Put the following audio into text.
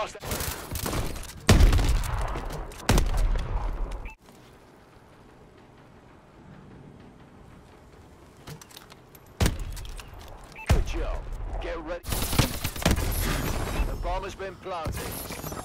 lost. Good job. Get ready. The bomb has been planted.